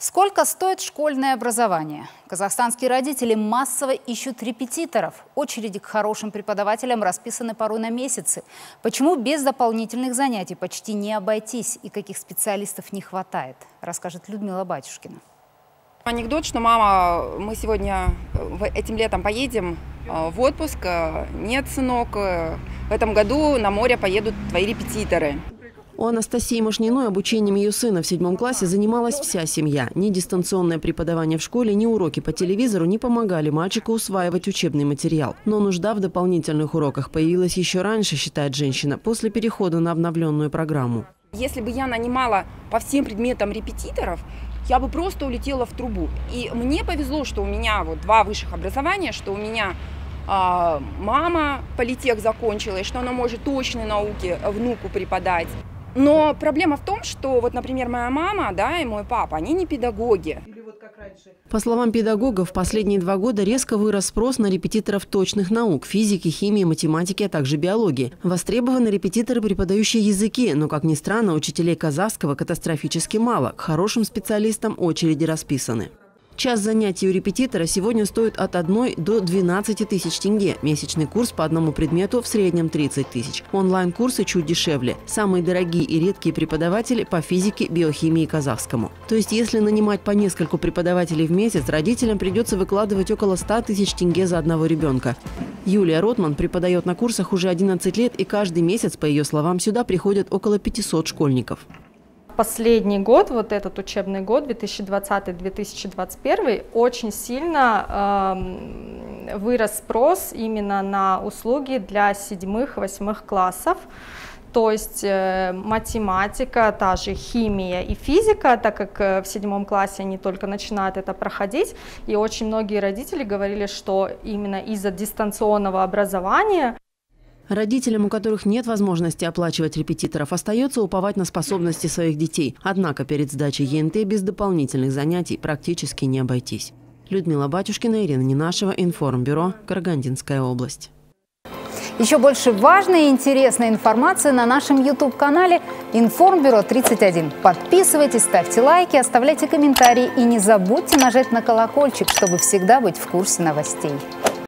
Сколько стоит школьное образование? Казахстанские родители массово ищут репетиторов. Очереди к хорошим преподавателям расписаны порой на месяцы. Почему без дополнительных занятий почти не обойтись и каких специалистов не хватает, расскажет Людмила Батюшкина. Анекдот, что мама, мы сегодня этим летом поедем э, в отпуск. Нет, сынок, э, в этом году на море поедут твои репетиторы. У Анастасии Машниной обучением ее сына в седьмом классе занималась вся семья. Ни дистанционное преподавание в школе, ни уроки по телевизору не помогали мальчику усваивать учебный материал. Но нужда в дополнительных уроках появилась еще раньше, считает женщина, после перехода на обновленную программу. Если бы я нанимала по всем предметам репетиторов, я бы просто улетела в трубу. И мне повезло, что у меня вот два высших образования, что у меня а, мама политех закончила, и что она может точные науки внуку преподать. Но проблема в том, что вот, например, моя мама да, и мой папа, они не педагоги. По словам педагогов, в последние два года резко вырос спрос на репетиторов точных наук – физики, химии, математики, а также биологии. Востребованы репетиторы, преподающие языки, но, как ни странно, учителей казахского катастрофически мало. К хорошим специалистам очереди расписаны. Час занятий у репетитора сегодня стоит от 1 до 12 тысяч тенге. Месячный курс по одному предмету в среднем 30 тысяч. Онлайн-курсы чуть дешевле. Самые дорогие и редкие преподаватели по физике, биохимии и казахскому. То есть, если нанимать по нескольку преподавателей в месяц, родителям придется выкладывать около 100 тысяч тенге за одного ребенка. Юлия Ротман преподает на курсах уже 11 лет, и каждый месяц, по ее словам, сюда приходят около 500 школьников последний год, вот этот учебный год, 2020-2021, очень сильно э, вырос спрос именно на услуги для седьмых-восьмых классов. То есть э, математика, та же химия и физика, так как э, в седьмом классе они только начинают это проходить, и очень многие родители говорили, что именно из-за дистанционного образования Родителям, у которых нет возможности оплачивать репетиторов, остается уповать на способности своих детей. Однако перед сдачей ЕНТ без дополнительных занятий практически не обойтись. Людмила Батюшкина, Ирина Нинашева, Информбюро, Карагандинская область. Еще больше важной и интересной информации на нашем YouTube-канале Информбюро 31. Подписывайтесь, ставьте лайки, оставляйте комментарии и не забудьте нажать на колокольчик, чтобы всегда быть в курсе новостей.